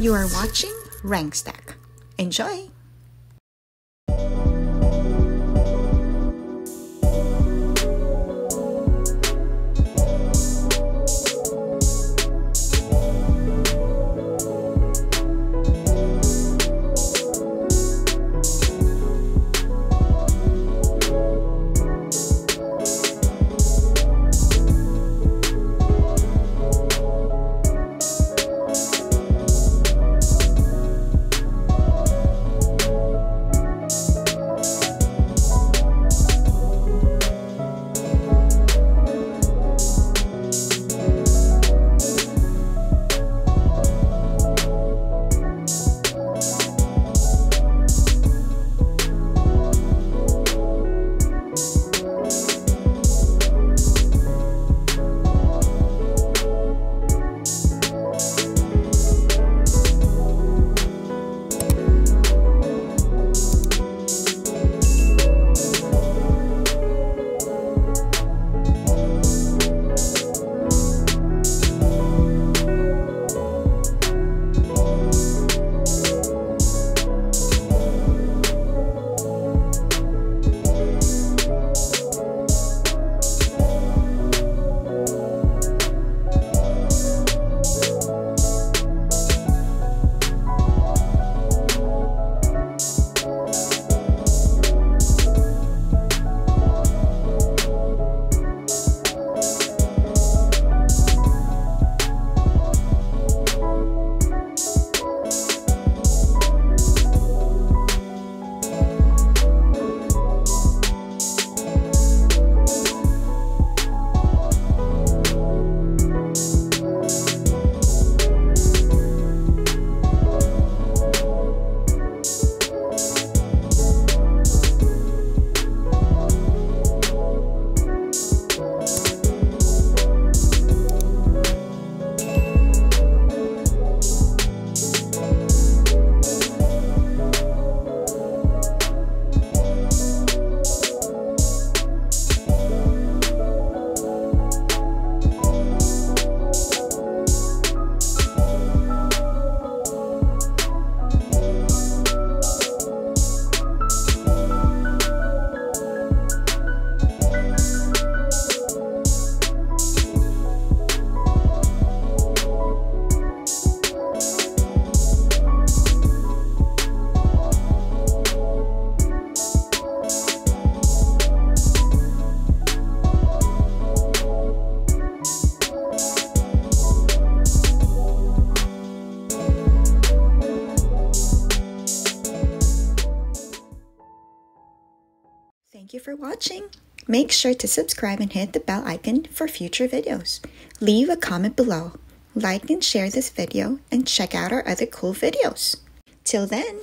You are watching Rank Stack. Enjoy! You for watching. Make sure to subscribe and hit the bell icon for future videos. Leave a comment below. Like and share this video and check out our other cool videos. Till then,